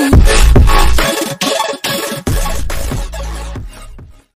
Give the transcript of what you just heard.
thing.